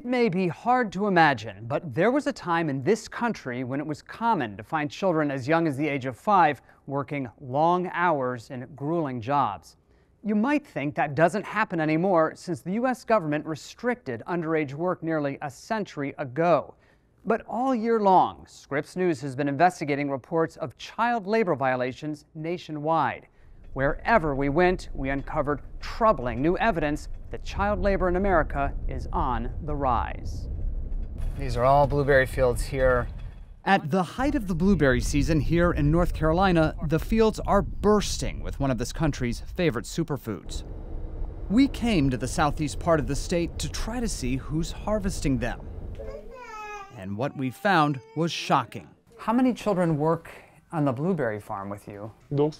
It may be hard to imagine, but there was a time in this country when it was common to find children as young as the age of five working long hours in grueling jobs. You might think that doesn't happen anymore since the U.S. government restricted underage work nearly a century ago. But all year long, Scripps News has been investigating reports of child labor violations nationwide. Wherever we went, we uncovered troubling new evidence that child labor in America is on the rise. These are all blueberry fields here. At the height of the blueberry season here in North Carolina, the fields are bursting with one of this country's favorite superfoods. We came to the southeast part of the state to try to see who's harvesting them. And what we found was shocking. How many children work on the blueberry farm with you? Dos.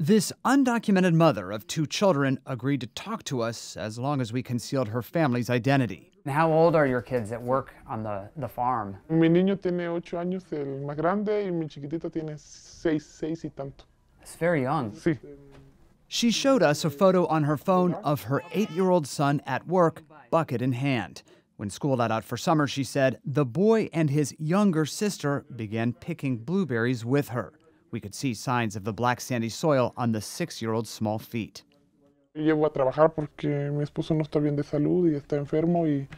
This undocumented mother of two children agreed to talk to us as long as we concealed her family's identity. How old are your kids that work on the, the farm? Mi niño tiene ocho años, el más grande, y mi chiquitita tiene seis, seis y tanto. It's very young. Sí. She showed us a photo on her phone of her eight year old son at work, bucket in hand. When school let out for summer, she said the boy and his younger sister began picking blueberries with her. We could see signs of the black sandy soil on the six year old's small feet. Llevo a trabajar porque mi esposo no está bien de salud y está enfermo y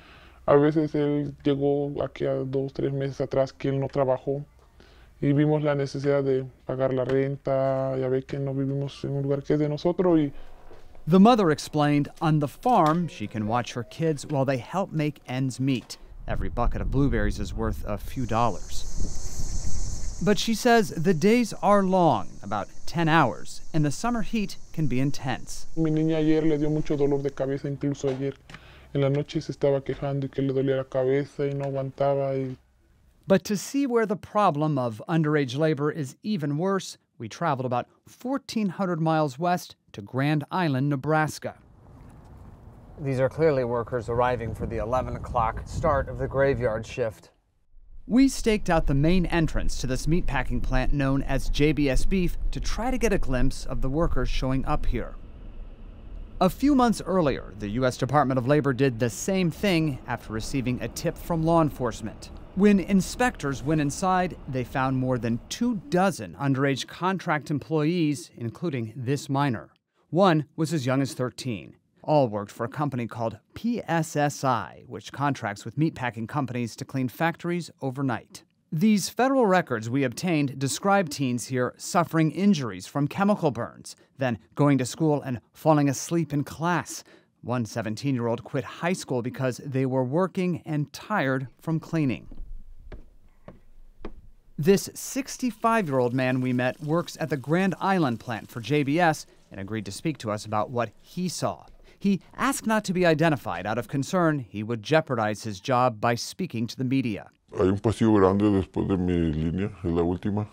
a veces él llegó aquí a dos, tres meses atrás que él no trabajó y vimos la necesidad de pagar la renta, ya ve que no vivimos en un lugar que es de nosotros y The mother explained on the farm, she can watch her kids while they help make ends meet. Every bucket of blueberries is worth a few dollars. But she says the days are long, about 10 hours, and the summer heat can be intense. mi niña ayer le dio mucho dolor de cabeza, incluso ayer en la noche se estaba quejando y que le dolía la cabeza y no aguantaba y But to see where the problem of underage labor is even worse, we traveled about 1,400 miles west to Grand Island, Nebraska. These are clearly workers arriving for the 11 o'clock start of the graveyard shift. We staked out the main entrance to this meatpacking plant known as JBS Beef to try to get a glimpse of the workers showing up here. A few months earlier, the U.S. Department of Labor did the same thing after receiving a tip from law enforcement. When inspectors went inside, they found more than two dozen underage contract employees, including this minor. One was as young as 13. All worked for a company called PSSI, which contracts with meatpacking companies to clean factories overnight. These federal records we obtained describe teens here suffering injuries from chemical burns, then going to school and falling asleep in class. One 17 year old quit high school because they were working and tired from cleaning. This 65 year old man we met works at the Grand Island plant for JBS and agreed to speak to us about what he saw. He asked not to be identified out of concern he would jeopardize his job by speaking to the media. Hay un pasillo grande después de mi línea, es la última,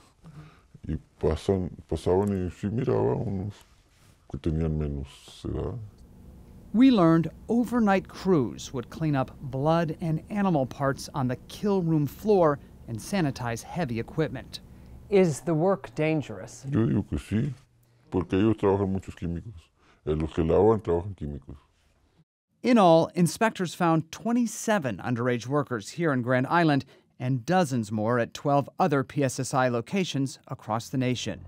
y pasan, pasaban y sí miraba unos que tenían menos edad. We learned overnight crews would clean up blood and animal parts on the kill room floor and sanitize heavy equipment. Is the work dangerous? Yo digo que sí, porque ellos trabajan muchos químicos. Los que lavan trabajan químicos. In all, inspectors found 27 underage workers here in Grand Island and dozens more at 12 other PSSI locations across the nation.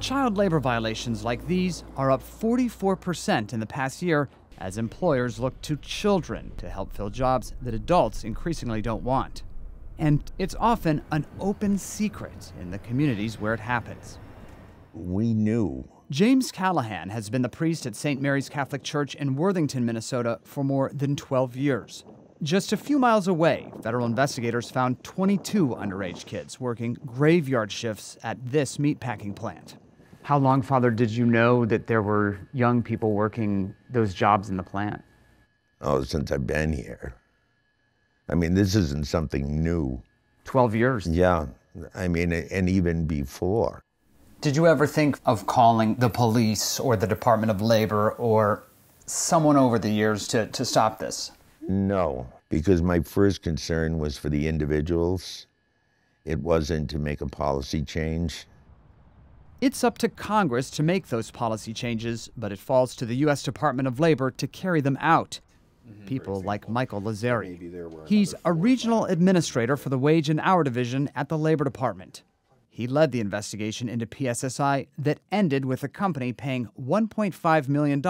Child labor violations like these are up 44% in the past year as employers look to children to help fill jobs that adults increasingly don't want. And it's often an open secret in the communities where it happens. We knew James Callahan has been the priest at St. Mary's Catholic Church in Worthington, Minnesota for more than 12 years. Just a few miles away, federal investigators found 22 underage kids working graveyard shifts at this meatpacking plant. How long, Father, did you know that there were young people working those jobs in the plant? oh, since I've been here. I mean, this isn't something new. 12 years. Yeah, I mean, and even before. Did you ever think of calling the police or the Department of Labor or someone over the years to, to stop this? No, because my first concern was for the individuals. It wasn't to make a policy change. It's up to Congress to make those policy changes, but it falls to the U.S. Department of Labor to carry them out. people like Michael Lazzeri. He's a regional administrator for the Wage and Hour Division at the Labor Department. He led the investigation into PSSI that ended with the company paying $1.5 million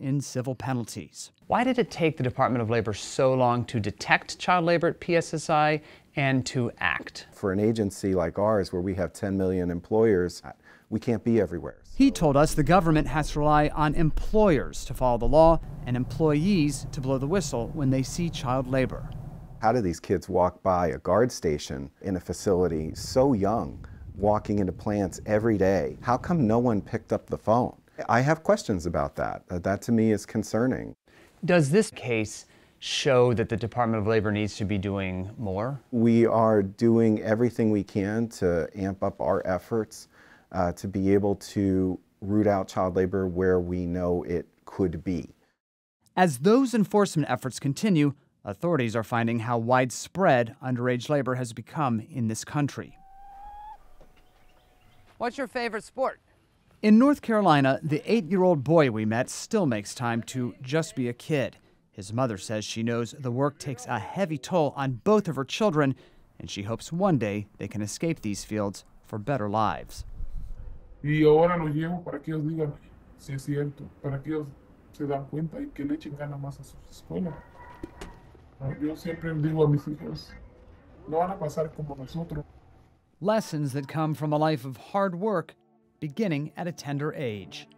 in civil penalties. Why did it take the Department of Labor so long to detect child labor at PSSI and to act? For an agency like ours, where we have 10 million employers, uh, we can't be everywhere. He told us the government has to rely on employers to follow the law and employees to blow the whistle when they see child labor. How do these kids walk by a guard station in a facility so young? Walking into plants every day. How come no one picked up the phone? I have questions about that. Uh, that to me is concerning. Does this case show that the Department of Labor needs to be doing more? We are doing everything we can to amp up our efforts uh, to be able to root out child labor where we know it could be. As those enforcement efforts continue, authorities are finding how widespread underage labor has become in this country. What's your favorite sport? In North Carolina, the eight year old boy we met still makes time to just be a kid. His mother says she knows the work takes a heavy toll on both of her children, and she hopes one day they can escape these fields for better lives. Y ahora los llevo para que ellos digan si es cierto, para que ellos se dan cuenta y que le echen ganas más a sus escuelas. Yo siempre digo a mis hijos, no van a pasar como nosotros. Lessons that come from a life of hard work beginning at a tender age.